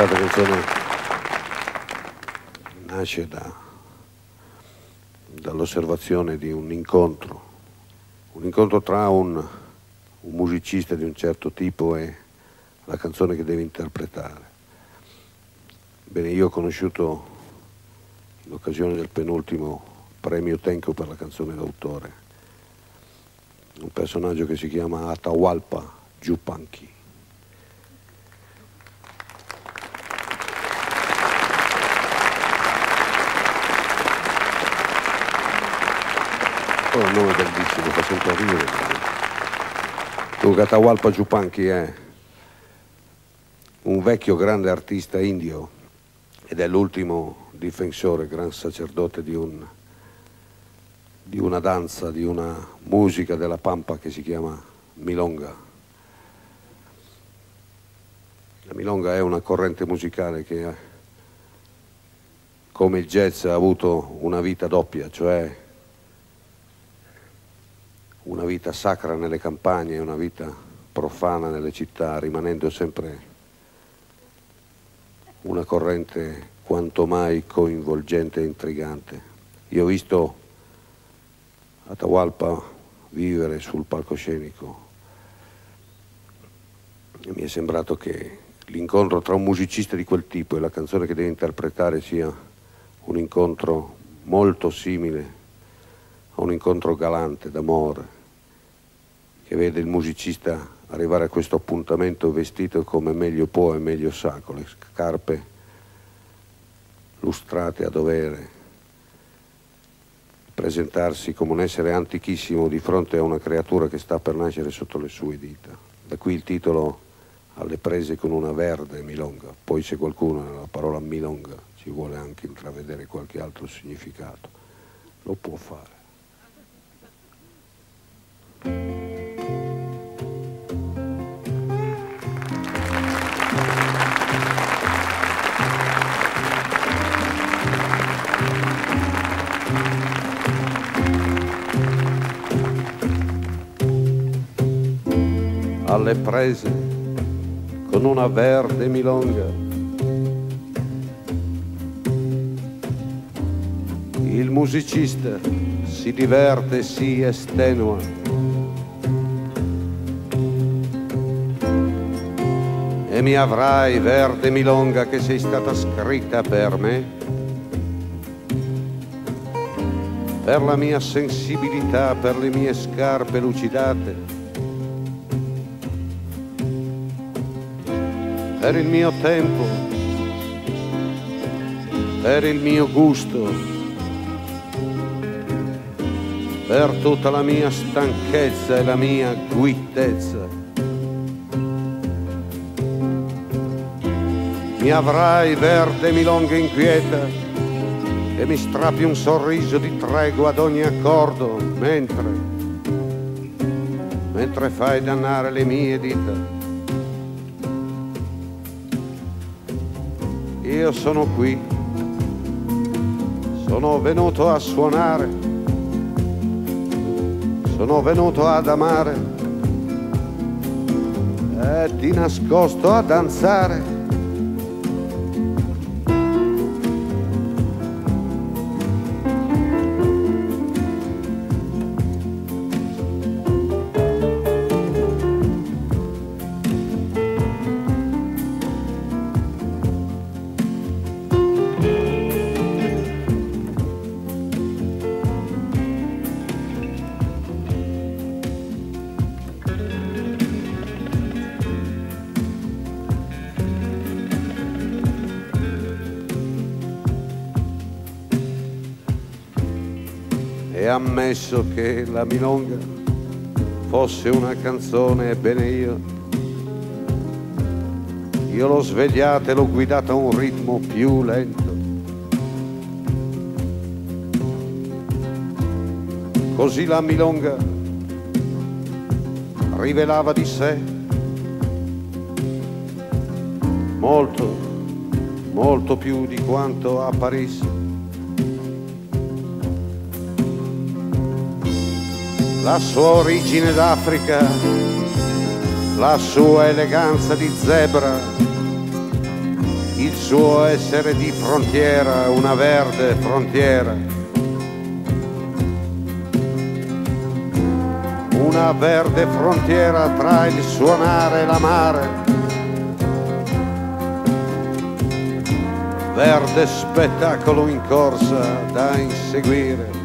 Questa canzone nasce da, dall'osservazione di un incontro, un incontro tra un, un musicista di un certo tipo e la canzone che deve interpretare. Bene, io ho conosciuto in occasione del penultimo premio Tenco per la canzone d'autore un personaggio che si chiama Atahualpa Giupanchi. Oh, il nome bellissimo, fa sempre ridere. Dunque Atahualpa Giupanchi è un vecchio grande artista indio ed è l'ultimo difensore, gran sacerdote di, un, di una danza, di una musica della pampa che si chiama Milonga. La Milonga è una corrente musicale che come il jazz ha avuto una vita doppia, cioè vita sacra nelle campagne e una vita profana nelle città, rimanendo sempre una corrente quanto mai coinvolgente e intrigante. Io ho visto Atahualpa vivere sul palcoscenico e mi è sembrato che l'incontro tra un musicista di quel tipo e la canzone che deve interpretare sia un incontro molto simile a un incontro galante d'amore che vede il musicista arrivare a questo appuntamento vestito come meglio può e meglio sa, con le scarpe lustrate a dovere, presentarsi come un essere antichissimo di fronte a una creatura che sta per nascere sotto le sue dita. Da qui il titolo alle prese con una verde milonga. Poi se qualcuno nella parola milonga ci vuole anche intravedere qualche altro significato, lo può fare. Alle prese con una verde milonga. Il musicista si diverte si estenua. E mi avrai, verde milonga, che sei stata scritta per me, per la mia sensibilità, per le mie scarpe lucidate per il mio tempo, per il mio gusto, per tutta la mia stanchezza e la mia guittezza. Mi avrai verde milonga inquieta e mi strappi un sorriso di tregua ad ogni accordo mentre, mentre fai dannare le mie dita io sono qui, sono venuto a suonare, sono venuto ad amare. E di nascosto a danzare ammesso che la milonga fosse una canzone, ebbene io, io l'ho svegliata e l'ho guidata a un ritmo più lento. Così la milonga rivelava di sé molto, molto più di quanto apparisse la sua origine d'Africa, la sua eleganza di zebra, il suo essere di frontiera, una verde frontiera. Una verde frontiera tra il suonare e l'amare. Verde spettacolo in corsa da inseguire.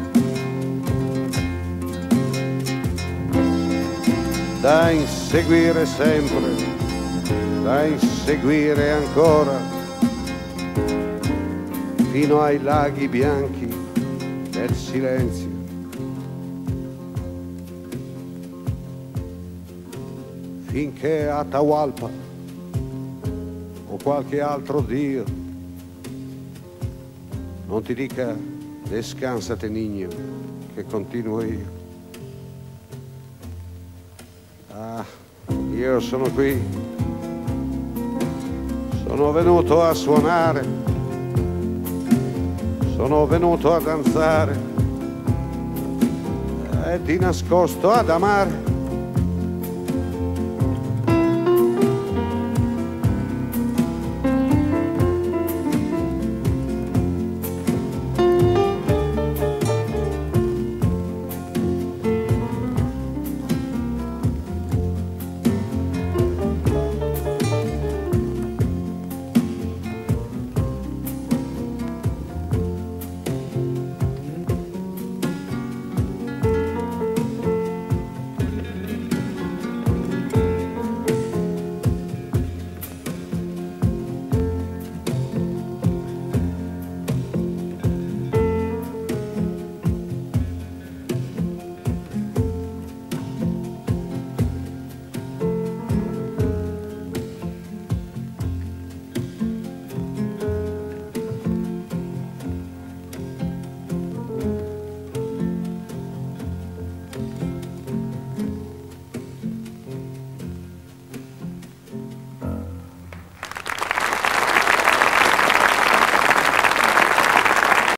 Da inseguire sempre, da inseguire ancora fino ai laghi bianchi del silenzio. Finché Atahualpa o qualche altro Dio non ti dica descansate nigno che continuo io. Ah, io sono qui, sono venuto a suonare. Sono venuto a danzare. E di nascosto ad amare